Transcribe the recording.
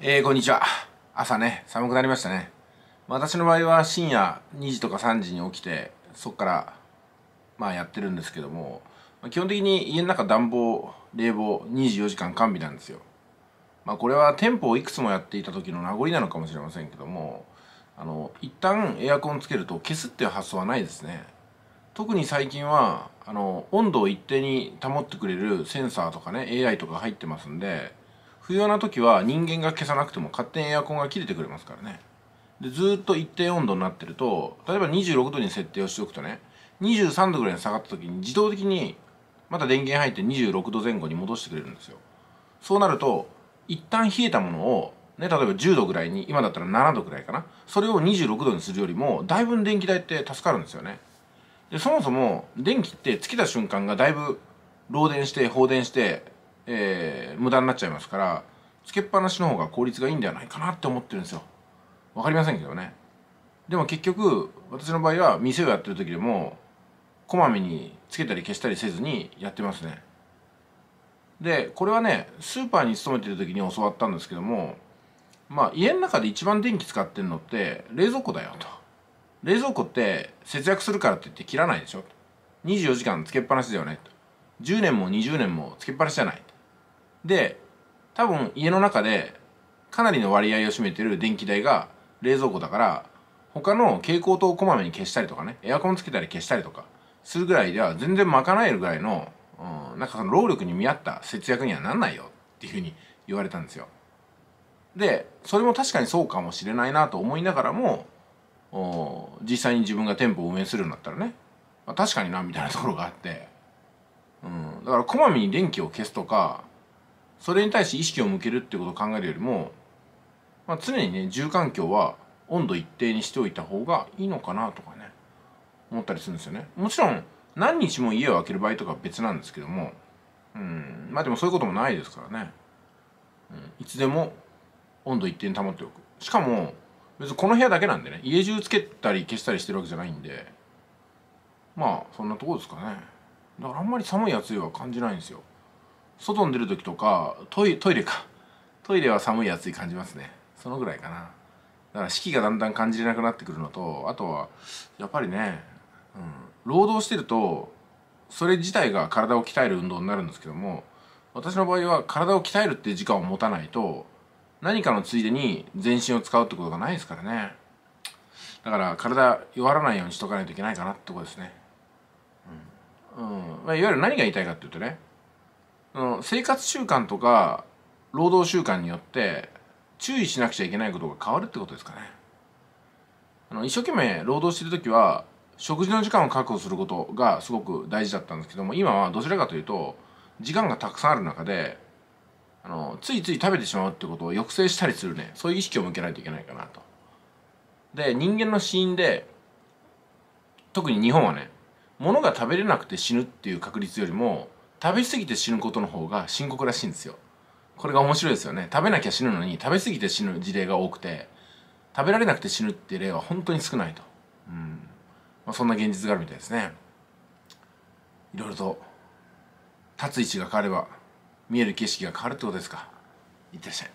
えー、こんにちは。朝ね、寒くなりましたね。私の場合は深夜2時とか3時に起きて、そっから、まあやってるんですけども、基本的に家の中暖房、冷房24時間完備なんですよ。まあこれは店舗をいくつもやっていた時の名残なのかもしれませんけども、あの、一旦エアコンつけると消すっていう発想はないですね。特に最近は、あの、温度を一定に保ってくれるセンサーとかね、AI とか入ってますんで、不要な時は人間が消さなくても勝手にエアコンが切れてくれますからね。でずっと一定温度になってると例えば26度に設定をしておくとね23度ぐらいに下がった時に自動的にまた電源入って26度前後に戻してくれるんですよ。そうなると一旦冷えたものをね、例えば10度ぐらいに今だったら7度ぐらいかなそれを26度にするよりもだいぶ電気代って助かるんですよね。でそもそも電気ってつけた瞬間がだいぶ漏電して放電してえー、無駄になっちゃいますからつけっぱなしの方が効率がいいんではないかなって思ってるんですよ。わかりませんけどね。でも結局私の場合は店をやってる時でもこまめにつけたり消したりせずにやってますね。でこれはねスーパーに勤めてる時に教わったんですけどもまあ家の中で一番電気使ってるのって冷蔵庫だよと。冷蔵庫って節約するからって言って切らないでしょ。24時間つけっぱなしだよねと。10年も20年もつけっぱなしじゃないと。で多分家の中でかなりの割合を占めてる電気代が冷蔵庫だから他の蛍光灯をこまめに消したりとかねエアコンつけたり消したりとかするぐらいでは全然賄えるぐらいの、うん、なんかその労力に見合った節約にはなんないよっていうふうに言われたんですよ。でそれも確かにそうかもしれないなと思いながらも実際に自分が店舗を運営するようになったらね、まあ、確かになみたいなところがあって、うん、だからこまめに電気を消すとかそれに対して意識を向けるってことを考えるよりも、まあ、常にね住環境は温度一定にしておいた方がいいのかなとかね思ったりするんですよね。もちろん何日も家を空ける場合とかは別なんですけどもうんまあでもそういうこともないですからね、うん、いつでも温度一定に保っておく。しかも別にこの部屋だけなんでね家中つけたり消したりしてるわけじゃないんでまあそんなとこですかね。だからあんまり寒い暑いは感じないんですよ。外に出る時とかトイトイレか。トイレは寒い暑い感じますね。そのぐらいかな。だから四季がだんだん感じれなくなってくるのとあとはやっぱりね、うん、労働してるとそれ自体が体を鍛える運動になるんですけども私の場合は体を鍛えるっていう時間を持たないと何かのついでに全身を使うってことがないですからね。だから体弱らないようにしとかないといけないかなってことですね。うん、うん。まあ、いわゆる何が言いたいかっていうとね生活習慣とか労働習慣によって注意しなくちゃいけないことが変わるってことですかね。あの一生懸命労働してる時は食事の時間を確保することがすごく大事だったんですけども今はどちらかというと時間がたくさんある中であのついつい食べてしまうってことを抑制したりするね。そういう意識を向けないといけないかなと。で人間の死因で特に日本はね物が食べれなくて死ぬっていう確率よりも食べ過ぎて死ぬことの方が深刻らしいんですよ。これが面白いですよね。食べなきゃ死ぬのに食べ過ぎて死ぬ事例が多くて食べられなくて死ぬって例は本当に少ないと、うん。まあ、そんな現実があるみたいですね。いろいろと立つ位置が変われば見える景色が変わるってことですか。いってらっしゃい。